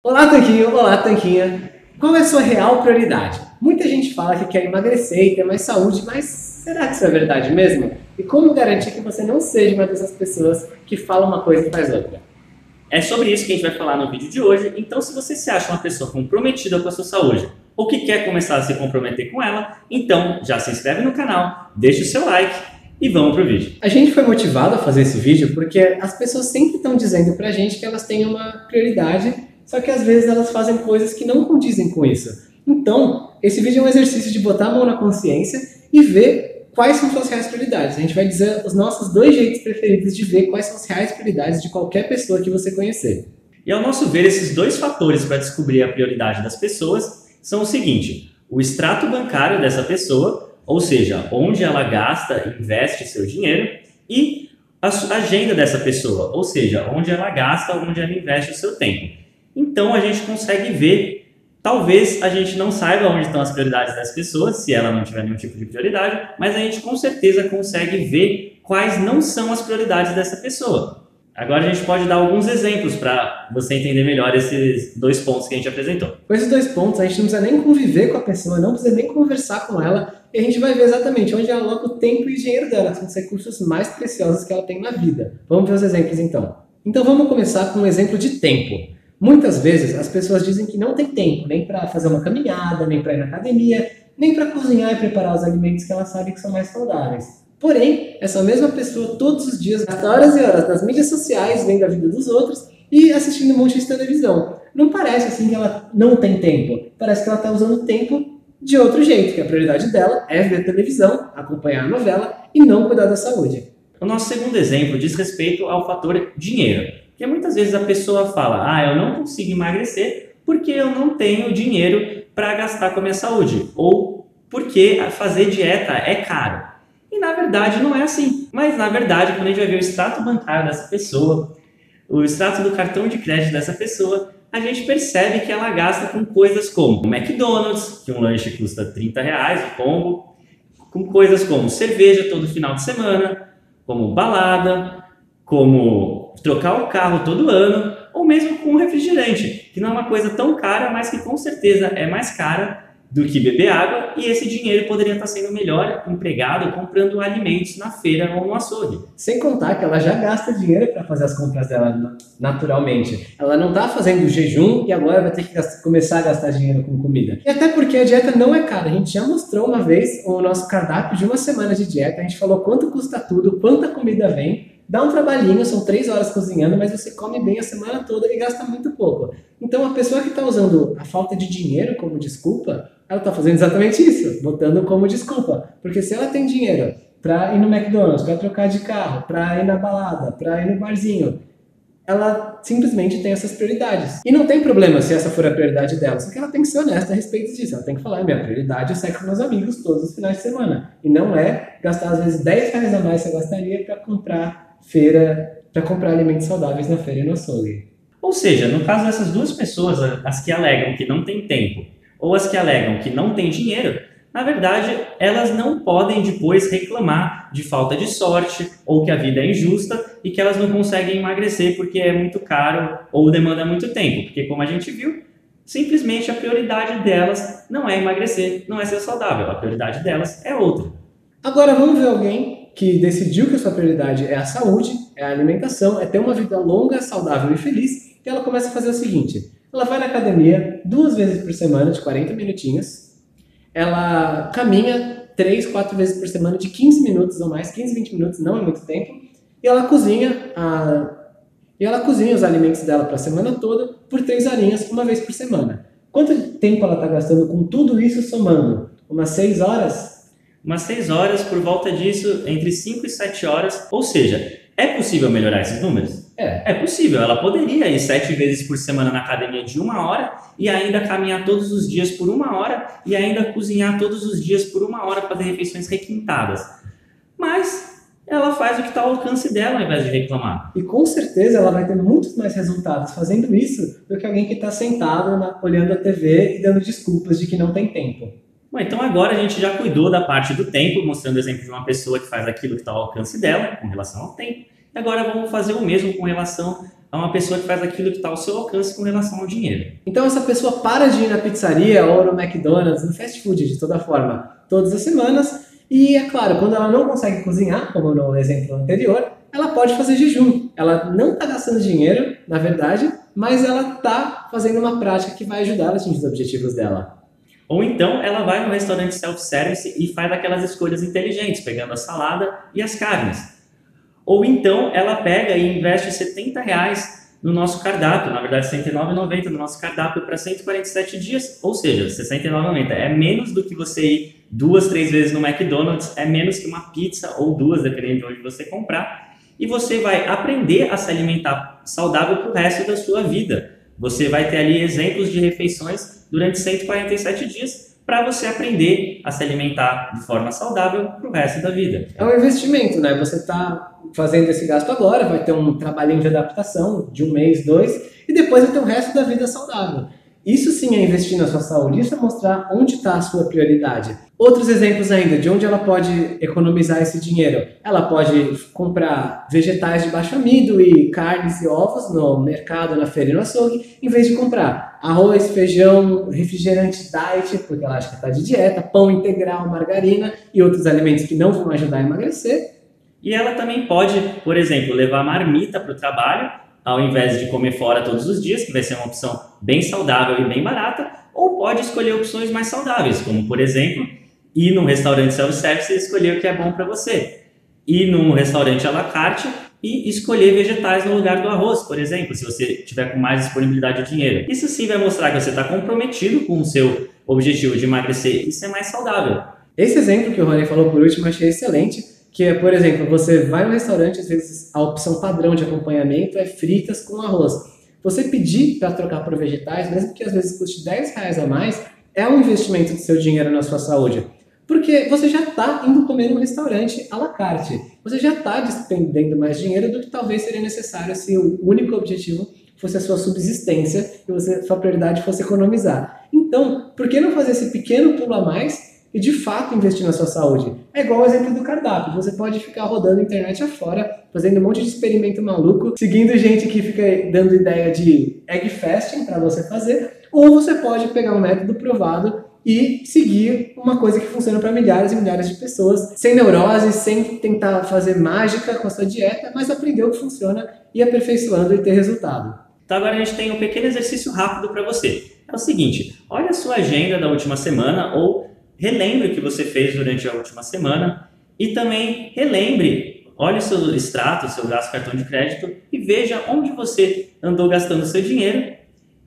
Olá, Tanquinho! Olá, Tanquinha! Qual é a sua real prioridade? Muita gente fala que quer emagrecer e ter mais saúde, mas será que isso é verdade mesmo? E como garantir que você não seja uma dessas pessoas que fala uma coisa e faz outra? É sobre isso que a gente vai falar no vídeo de hoje. Então, se você se acha uma pessoa comprometida com a sua saúde ou que quer começar a se comprometer com ela, então já se inscreve no canal, deixa o seu like e vamos pro vídeo. A gente foi motivado a fazer esse vídeo porque as pessoas sempre estão dizendo pra gente que elas têm uma prioridade, só que às vezes elas fazem coisas que não condizem com isso. Então, esse vídeo é um exercício de botar a mão na consciência e ver quais são suas reais prioridades. A gente vai dizer os nossos dois jeitos preferidos de ver quais são as reais prioridades de qualquer pessoa que você conhecer. E ao nosso ver, esses dois fatores para descobrir a prioridade das pessoas são o seguinte: o extrato bancário dessa pessoa ou seja, onde ela gasta e investe seu dinheiro, e a agenda dessa pessoa, ou seja, onde ela gasta, onde ela investe o seu tempo. Então a gente consegue ver, talvez a gente não saiba onde estão as prioridades das pessoas, se ela não tiver nenhum tipo de prioridade, mas a gente com certeza consegue ver quais não são as prioridades dessa pessoa. Agora a gente pode dar alguns exemplos para você entender melhor esses dois pontos que a gente apresentou. Com esses dois pontos, a gente não precisa nem conviver com a pessoa, não precisa nem conversar com ela, e a gente vai ver exatamente onde ela aloca o tempo e o dinheiro dela, são os recursos mais preciosos que ela tem na vida. Vamos ver os exemplos então. Então vamos começar com um exemplo de tempo. Muitas vezes as pessoas dizem que não tem tempo nem para fazer uma caminhada, nem para ir na academia, nem para cozinhar e preparar os alimentos que ela sabe que são mais saudáveis. Porém, essa mesma pessoa todos os dias gasta horas e horas nas mídias sociais, vendo a vida dos outros e assistindo um monte de televisão. Não parece assim que ela não tem tempo. Parece que ela está usando tempo de outro jeito, que a prioridade dela é ver televisão, acompanhar a novela e não cuidar da saúde. O nosso segundo exemplo diz respeito ao fator dinheiro. Porque muitas vezes a pessoa fala: "Ah, eu não consigo emagrecer porque eu não tenho dinheiro para gastar com a minha saúde" ou porque fazer dieta é caro. E na verdade não é assim. Mas na verdade, quando a gente vai ver o extrato bancário dessa pessoa, o extrato do cartão de crédito dessa pessoa, a gente percebe que ela gasta com coisas como McDonald's, que um lanche custa 30 reais, o combo, com coisas como cerveja todo final de semana, como balada, como trocar o carro todo ano, ou mesmo com refrigerante, que não é uma coisa tão cara, mas que com certeza é mais cara do que beber água e esse dinheiro poderia estar sendo melhor empregado comprando alimentos na feira ou no açougue. Sem contar que ela já gasta dinheiro para fazer as compras dela naturalmente. Ela não está fazendo jejum e agora vai ter que gastar, começar a gastar dinheiro com comida. E até porque a dieta não é cara. A gente já mostrou uma vez o nosso cardápio de uma semana de dieta. A gente falou quanto custa tudo, quanta comida vem Dá um trabalhinho, são três horas cozinhando, mas você come bem a semana toda e gasta muito pouco. Então, a pessoa que está usando a falta de dinheiro como desculpa, ela está fazendo exatamente isso, botando como desculpa. Porque se ela tem dinheiro para ir no McDonald's, para trocar de carro, para ir na balada, para ir no barzinho, ela simplesmente tem essas prioridades. E não tem problema se essa for a prioridade dela, só que ela tem que ser honesta a respeito disso. Ela tem que falar: minha prioridade é sair com meus amigos todos os finais de semana. E não é gastar, às vezes, 10 reais a mais que você gastaria para comprar feira para comprar alimentos saudáveis na feira e no açougue. Ou seja, no caso dessas duas pessoas, as que alegam que não tem tempo ou as que alegam que não tem dinheiro, na verdade, elas não podem depois reclamar de falta de sorte ou que a vida é injusta e que elas não conseguem emagrecer porque é muito caro ou demanda muito tempo. Porque, como a gente viu, simplesmente a prioridade delas não é emagrecer, não é ser saudável. A prioridade delas é outra. Agora vamos ver alguém que decidiu que a sua prioridade é a saúde, é a alimentação, é ter uma vida longa, saudável e feliz, e ela começa a fazer o seguinte: ela vai na academia duas vezes por semana, de 40 minutinhos, ela caminha três, quatro vezes por semana, de 15 minutos ou mais, 15, 20 minutos, não é muito tempo, e ela cozinha a e ela cozinha os alimentos dela para a semana toda por três horinhas, uma vez por semana. Quanto tempo ela está gastando com tudo isso somando? Umas seis horas? Umas 6 horas, por volta disso, entre 5 e 7 horas. Ou seja, é possível melhorar esses números? É. É possível. Ela poderia ir 7 vezes por semana na academia de uma hora e ainda caminhar todos os dias por uma hora e ainda cozinhar todos os dias por uma hora para fazer refeições requintadas. Mas ela faz o que está ao alcance dela ao invés de reclamar. E com certeza ela vai ter muitos mais resultados fazendo isso do que alguém que está sentado na, olhando a TV e dando desculpas de que não tem tempo. Bom, então agora a gente já cuidou da parte do tempo, mostrando o exemplo de uma pessoa que faz aquilo que está ao alcance dela, com relação ao tempo. E agora vamos fazer o mesmo com relação a uma pessoa que faz aquilo que está ao seu alcance com relação ao dinheiro. Então essa pessoa para de ir na pizzaria ou no McDonald's, no fast food de toda forma, todas as semanas. E é claro, quando ela não consegue cozinhar, como no exemplo anterior, ela pode fazer jejum. Ela não está gastando dinheiro, na verdade, mas ela está fazendo uma prática que vai ajudar a atingir os objetivos dela. Ou então ela vai no restaurante self-service e faz aquelas escolhas inteligentes, pegando a salada e as carnes. Ou então ela pega e investe 70 reais no nosso cardápio, na verdade R$ 69,90 no nosso cardápio para 147 dias, ou seja, R$ 69,90 é menos do que você ir duas, três vezes no McDonald's, é menos que uma pizza ou duas, dependendo de onde você comprar, e você vai aprender a se alimentar saudável para o resto da sua vida. Você vai ter ali exemplos de refeições durante 147 dias para você aprender a se alimentar de forma saudável para o resto da vida. É um investimento, né? Você está fazendo esse gasto agora, vai ter um trabalhinho de adaptação de um mês, dois, e depois vai ter o resto da vida saudável. Isso sim é investir na sua saúde, isso é mostrar onde está a sua prioridade. Outros exemplos ainda, de onde ela pode economizar esse dinheiro. Ela pode comprar vegetais de baixo amido e carnes e ovos no mercado, na feira e no açougue, em vez de comprar arroz, feijão, refrigerante diet, porque ela acha que está de dieta, pão integral, margarina e outros alimentos que não vão ajudar a emagrecer. E ela também pode, por exemplo, levar marmita para o trabalho, ao invés de comer fora todos os dias, que vai ser uma opção bem saudável e bem barata, ou pode escolher opções mais saudáveis, como por exemplo, ir num restaurante self-service e escolher o que é bom para você. Ir num restaurante à la carte e escolher vegetais no lugar do arroz, por exemplo, se você tiver com mais disponibilidade de dinheiro. Isso sim vai mostrar que você está comprometido com o seu objetivo de emagrecer e ser mais saudável. Esse exemplo que o Rony falou por último eu achei excelente, que é, por exemplo, você vai no restaurante, às vezes a opção padrão de acompanhamento é fritas com arroz. Você pedir para trocar por vegetais, mesmo que às vezes custe 10 reais a mais, é um investimento do seu dinheiro na sua saúde. Porque você já está indo comer num restaurante à la carte. Você já está despendendo mais dinheiro do que talvez seria necessário se o único objetivo fosse a sua subsistência e você, sua prioridade fosse economizar. Então, por que não fazer esse pequeno pulo a mais e de fato investir na sua saúde? É igual o exemplo do cardápio. Você pode ficar rodando a internet afora, fazendo um monte de experimento maluco, seguindo gente que fica dando ideia de egg fasting para você fazer, ou você pode pegar um método provado e seguir uma coisa que funciona para milhares e milhares de pessoas, sem neurose, sem tentar fazer mágica com a sua dieta, mas aprender o que funciona e aperfeiçoando e ter resultado. Então agora a gente tem um pequeno exercício rápido para você. É o seguinte, olha a sua agenda da última semana ou relembre o que você fez durante a última semana e também relembre, olhe o seu extrato, seu gasto cartão de crédito e veja onde você andou gastando seu dinheiro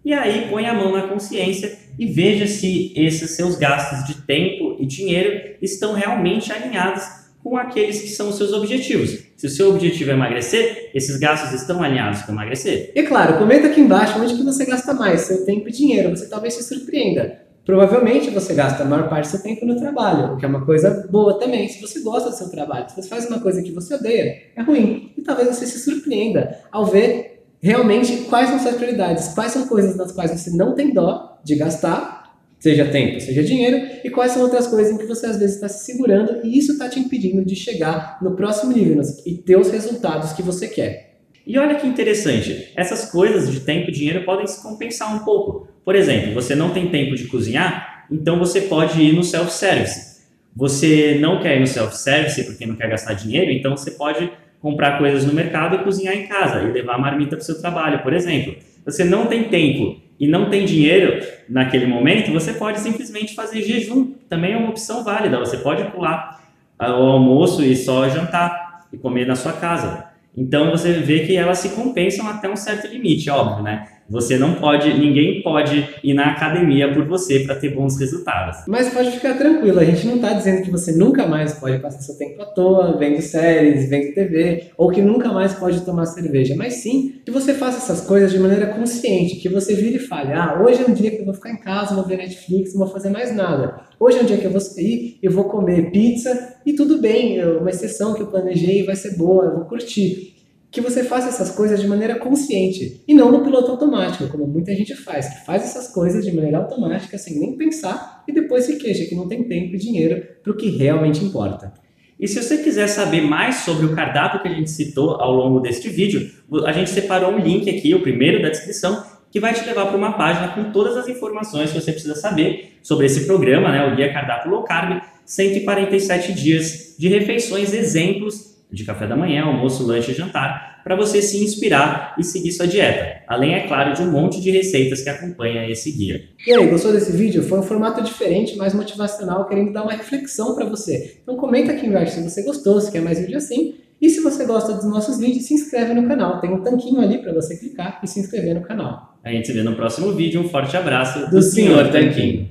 e aí põe a mão na consciência e veja se esses seus gastos de tempo e dinheiro estão realmente alinhados com aqueles que são os seus objetivos. Se o seu objetivo é emagrecer, esses gastos estão alinhados com emagrecer. E claro, comenta aqui embaixo onde que você gasta mais, seu tempo e dinheiro. Você talvez se surpreenda. Provavelmente você gasta a maior parte do seu tempo no trabalho, o que é uma coisa boa também. Se você gosta do seu trabalho, se você faz uma coisa que você odeia, é ruim. E talvez você se surpreenda ao ver realmente quais são suas prioridades, quais são coisas nas quais você não tem dó de gastar, seja tempo, seja dinheiro, e quais são outras coisas em que você às vezes está se segurando e isso está te impedindo de chegar no próximo nível e ter os resultados que você quer. E olha que interessante, essas coisas de tempo e dinheiro podem se compensar um pouco. Por exemplo, você não tem tempo de cozinhar, então você pode ir no self-service. Você não quer ir no self-service porque não quer gastar dinheiro, então você pode comprar coisas no mercado e cozinhar em casa e levar a marmita para o seu trabalho, por exemplo. Você não tem tempo e não tem dinheiro naquele momento, você pode simplesmente fazer jejum. Também é uma opção válida. Você pode pular o almoço e só jantar e comer na sua casa. Então você vê que elas se compensam até um certo limite, óbvio, né? Você não pode, ninguém pode ir na academia por você para ter bons resultados. Mas pode ficar tranquilo, a gente não está dizendo que você nunca mais pode passar seu tempo à toa, vendo séries, vendo TV, ou que nunca mais pode tomar cerveja, mas sim que você faça essas coisas de maneira consciente, que você vire e fale, ah, hoje é um dia que eu vou ficar em casa, vou ver Netflix, não vou fazer mais nada. Hoje é um dia que eu vou sair e vou comer pizza, e tudo bem, é uma exceção que eu planejei vai ser boa, eu vou curtir que você faça essas coisas de maneira consciente e não no piloto automático, como muita gente faz, que faz essas coisas de maneira automática sem nem pensar e depois se queixa que não tem tempo e dinheiro para o que realmente importa. E se você quiser saber mais sobre o cardápio que a gente citou ao longo deste vídeo, a gente separou um link aqui, o primeiro da descrição, que vai te levar para uma página com todas as informações que você precisa saber sobre esse programa, né, o Guia Cardápio Low Carb, 147 dias de refeições, exemplos de café da manhã, almoço, lanche e jantar, para você se inspirar e seguir sua dieta. Além, é claro, de um monte de receitas que acompanha esse guia. E aí, gostou desse vídeo? Foi um formato diferente, mais motivacional, querendo dar uma reflexão para você. Então comenta aqui embaixo se você gostou, se quer mais vídeo assim. E se você gosta dos nossos vídeos, se inscreve no canal. Tem um tanquinho ali para você clicar e se inscrever no canal. A gente se vê no próximo vídeo. Um forte abraço do, do Senhor Tanquinho.